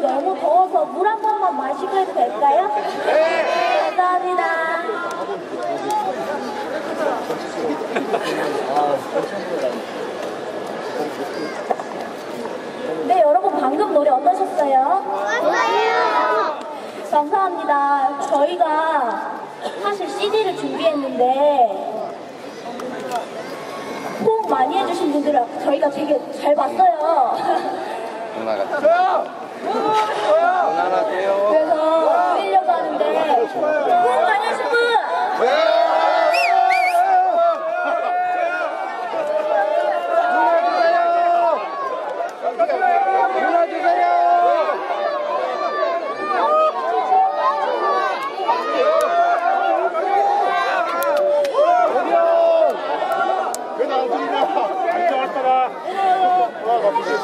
저물한 번만 마시고 해도 될까요? 네. 감사합니다. 네, 여러분 방금 노래 어떠셨어요? 감사합니다. 저희가 사실 CD를 준비했는데 호응 많이 해주신 분들을 저희가 되게 잘 봤어요. 누나 같아. 누나나세요. 그래서 하는데 호응 많이 해주신 분!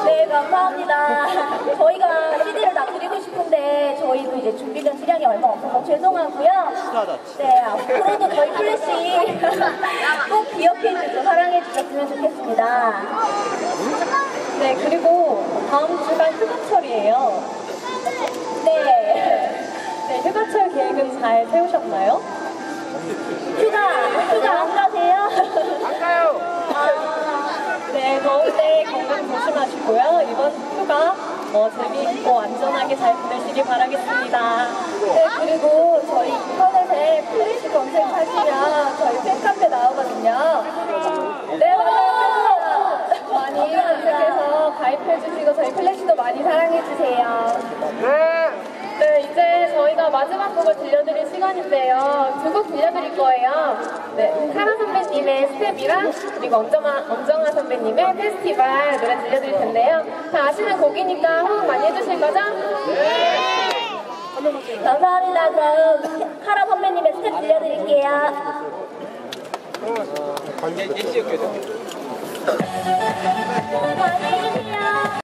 네, 감사합니다. 저희가 CD를 다 드리고 싶은데 저희도 이제 준비된 수량이 얼마 없어서 죄송하고요. 네, 앞으로도 저희 플래시 꼭 기억해주고 사랑해주셨으면 좋겠습니다. 네, 그리고 다음 주가 휴가철이에요. 네, 네, 휴가철 계획은 잘 세우셨나요? 휴가, 휴가 안 가세요? 네, 더울 때 건강 조심하시 고요. 이번 휴가 어, 재미있고 안전하게 잘 보내시길 바라겠습니다. 네, 그리고 저희 인터넷에 플래시 검색하시면 저희 팬카페 나오거든요. 네, 맞아요. 많이 검색해서 가입해주시고 저희 플래시도 많이 사랑해주세요. 네, 이제 저희가 마지막 곡을 들려드릴 시간인데요. 두 곡 들려드릴 거예요. 네, 선배님의 Step이랑 그리고 엄정화, 엄정화 선배님의 페스티벌 노래 들려드릴 텐데요. 다 아시는 곡이니까 호응 많이 해주실 거죠? 감사합니다. 그럼 카라 선배님의 스텝 들려드릴게요. 예시 없게 많이 해주세요.